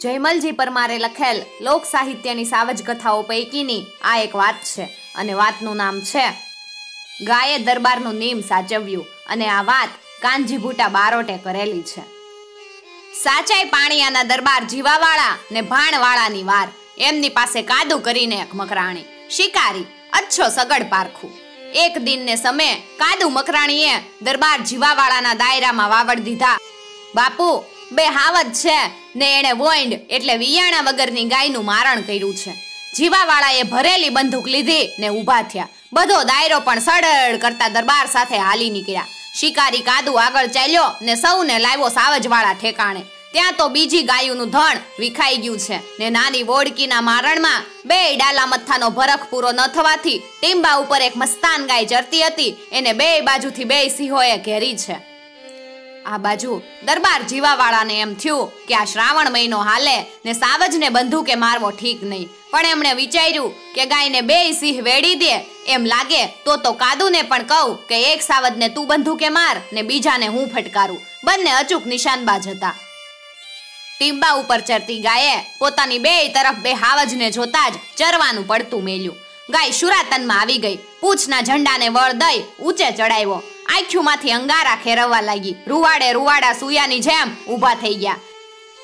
જયમલજી પરમારે લખેલ લોક સાહિત્યની સાવજ કથાઓ પૈકીની આ એક વાત છે અને વાતનું નામ છે, ગાયે દરબારનું નીમ સાચવ્યું અને આ વાત કાનજી ભૂટા બારોટે કરેલી છે. સાચાઈ પાણીયાના દરબાર જીવાવાળા ને ભાણવાળાની વાર, એમની પાસે કાદુ કરીને એક મકરાણી શિકારી, અચ્છો સગડ પારખું. એક દિનને સમય કાદુ મકરાણીએ દરબાર જીવાવાળાના દાયરામાં વાવડ દીધા. બાપુ, બે હાવજ છે ને એણે વોઈન્ડ એટલે વિયાણા વગરની ગાયનું મારણ કર્યું છે. જીવાવાળાએ ભરેલી બંદૂક લીધી ને ઊભા થયા. બધો દાયરો પણ સડળ કરતા દરબાર સાથે હાલી નીકળ્યા. શિકારી કાદુ આગળ ચાલ્યો ને સૌને લાવ્યો સાવજવાળા ઠેકાણે. ત્યાં તો બીજી ગાયુનું ધણ વિખાઈ ગયું છે ને નાની વોડકીના મારણમાં બે ડાલા મથ્થાનો ભરખ પૂરો ન થવાથી ટીંબા ઉપર એક મસ્તાન ગાય ચરતી હતી. એને બે બાજુથી બે સિંહોએ ઘેરી છે. આ બાજુ દરબાર જીવાવાળાને એમ થયું કે આ શ્રાવણ મહિનો હાલે ને સાવજને બંદૂકે મારવો ઠીક નહીં. પણ એમણે વિચાર્યું કે ગાયને બે સિંહ વેડી દે. એમ લાગે તો તો કાદુને પણ કહું કે એક સાવજને તું બંદૂકે માર ને બીજાને હું ફટકારું. બંને અચૂક નિશાનબાજ હતા. ટીંબા ઉપર ચરતી ગાયે પોતાની બે તરફ બે હાવજને જોતા જ ચરવાનું પડતું મેલ્યું. ગાય શુરાતનમાં આવી ગઈ. પૂછના ઝંડાને વળ દઈ ઊંચે ચડાવ્યો. આંખ્યુમાંથી અંગારા ખેરવવા લાગી. રૂવાડે રૂવાડા સુયાની જેમ ઊભા થઈ ગયા.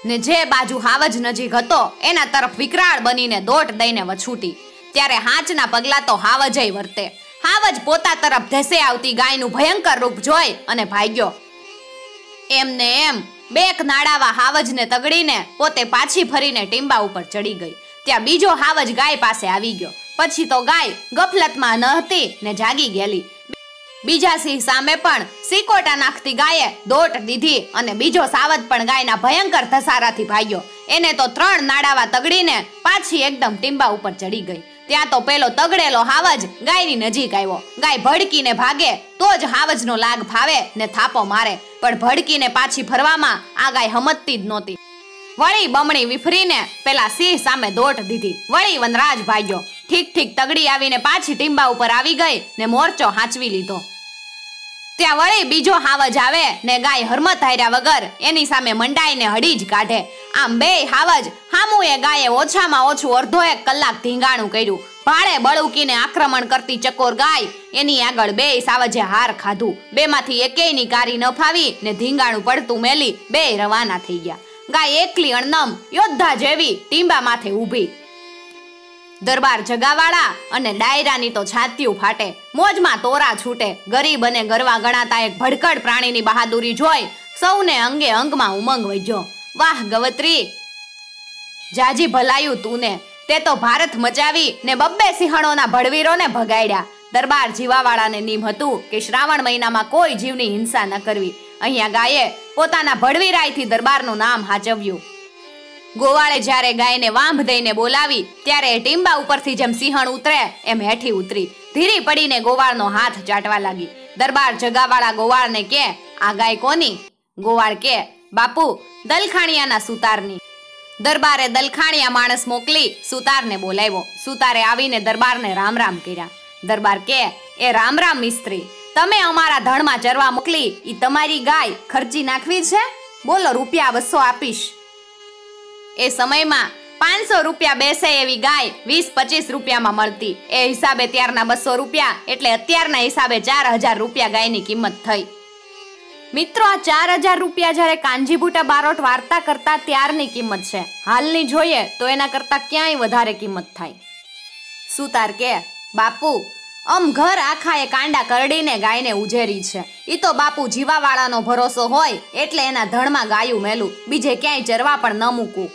ને જે બાજુ હાવજ નજીક હતો, એના તરફ વિકરાળ બનીને દોટ દઈને વછૂટી. ત્યારે હાંચના પગલા તો હાવજય વર્તે. હાવજ પોતા તરફ ધસે આવતી ગાયનું ભયંકર રૂપ જોઈ અને ભાગ્યો. એમને એમ, બેક નાડાવા હાવજને તગડીને પોતે પાછી ફરીને ટીંબા ઉપર ચડી ગઈ. ત્યાં બીજો હાવજ ગાય પાસે આવી ગયો. પછી તો ગાય ગફલતમાં ન હતી ને જાગી ગયેલી. બીજા સિંહ સામે પણ સિકોટા નાખતી ગાયે દોટ દીધી અને બીજો સાવજ પણ ગાયના ભયંકર ધસારાથી ભાગ્યો. એને તો ત્રણ નાડાવા તગડીને પાછી એકદમ ટીંબા ઉપર ચડી ગઈ. ત્યાં તો પેલો તગડેલો હાવજ ગાયની નજીક આવ્યો. ગાય ભડકીને ભાગે તો જ હાવજનો લાગ ભાવે ને થાપો મારે. પણ ભડકીને પાછી ફરવામાં આ ગાય હમતતી જ નહોતી. વળી બમણી વિફરીને પેલા સિંહ સામે દોટ દીધી. વળી વનરાજ ભાગ્યો. ઠીક ઠીક તગડી આવીને પાછી ટીંબા ઉપર આવી ગઈ ને મોરચો હાંચવી લીધો. ત્યાં વળી બીજો હાવજ આવે ને ગાય હરમત હાર્યા વગર એની સામે મંડાઈને હડી જ કાઢે. આમ બે હાવજ, હામુએ ગાયે ઓછામાં ઓછું અડધો એક કલાક ધીંગાણું કર્યું. ભાડે બળુકીને આક્રમણ કરતી ચકોર ગાય એની આગળ બે સાવજે હાર ખાધું. બેમાંથી એકેયની કારી ન ફાવી ને ધીંગાણું પડતું મેલી બે રવાના થઈ ગયા. ગાય એકલી અણનમ, યોદ્ધા જેવી ટીંબા માથે ઊભી. દરબાર જગાવાળા અને ડાયરાની તો છાતીયું ફાટે. મોજમાં તોરા છૂટે. ગરીબ અને ગરવા ગણાતા એક ભડકડ પ્રાણીની બહાદુરી જોઈ સૌને અંગે અંગમાં ઉમંગ વજ્યો વાહ, ગવત્રી! જાજી ભલાયું તુને. તે તો ભારત મચાવી ને બબ્બે સિંહણોના ભડવીરોને ભગાડ્યા. દરબાર જીવાવાળાને નિમ હતું કે શ્રાવણ મહિનામાં કોઈ જીવની હિંસા ન કરવી. અહીંયા ગાયે પોતાના ભડવીરાયથી દરબારનું નામ હાચવ્યું ગોવાળે જ્યારે ગાયને વાંભ દઈને બોલાવી, ત્યારે એ ટીંબા ઉપરથી જેમ સિંહણ ઉતરે, એમ હેઠી ઉતરી. ધીરી પડીને ગોવાળનો હાથ ચાટવા લાગી. દરબાર જગાવાળા ગોવાળને કે, આ ગાય કોની? ગોવાળ કે, બાપુ, દલખાણિયાના સુતારની. દરબારે દલખાણિયા માણસ મોકલી સુતારને બોલાવ્યો. સુતારે આવીને દરબારને રામ રામ કર્યા. દરબાર કે, એ રામ રામ મિસ્ત્રી, તમે અમારા ધણમાં ચરવા મોકલી, ઈ તમારી ગાય ખર્ચી નાખવી છે? બોલો, રૂપિયા બસો આપીશ. એ સમયમાં પાંચસો રૂપિયા બેસે એવી ગાય વીસ પચીસ રૂપિયામાં મળતી. એ હિસાબે ત્યારના બસો રૂપિયા એટલે અત્યારના હિસાબે ચાર હજાર રૂપિયા ગાયની કિંમત થઈ. મિત્રો, આ ચાર હજાર રૂપિયા જ્યારે કાંજીબુટા બારોટ વાર્તા કરતા ત્યારની કિંમત છે. હાલની જોઈએ તો એના કરતા ક્યાંય વધારે કિંમત થાય. સુતાર કે, બાપુ અમ ઘર આખાએ કાંડા કરડીને ગાયને ઉજેરી છે. એ તો બાપુ જીવાવાળાનો ભરોસો હોય એટલે એના ધણમાં ગાયું મેલું. બીજે ક્યાંય ચરવા પણ ન મૂકું.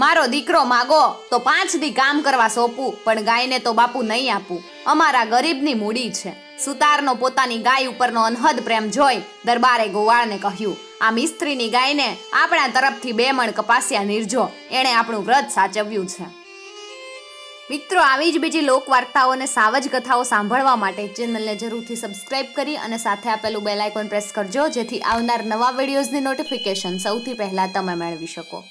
મારો દીકરો માગો તો પાંચ દી કામ કરવા સોંપું, પણ ગાયને તો બાપુ નહીં આપું. અમારા ગરીબની મૂડી છે. સુતારનો પોતાની ગાય ઉપરનો અનહદ પ્રેમ જોઈ દરબારે ગોવાળને કહ્યું, આ મિસ્ત્રીની ગાયને આપણા તરફથી બે મણ કપાસિયા નિર્જો. એણે આપણું વ્રત સાચવ્યું છે. મિત્રો, આવી જ બીજી લોકવાર્તાઓ અને સાવજ કથાઓ સાંભળવા માટે ચેનલને જરૂરથી સબસ્ક્રાઇબ કરી અને સાથે આપેલું બેલ આઇકોન પ્રેસ કરજો, જેથી આવનાર નવા વિડીયોઝની નોટિફિકેશન સૌથી પહેલાં તમે મેળવી શકો.